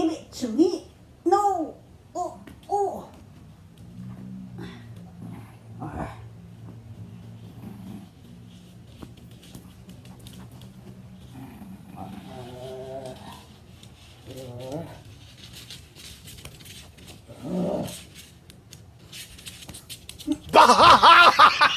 Give it to me. No. Oh, oh. Ha ha ha ha!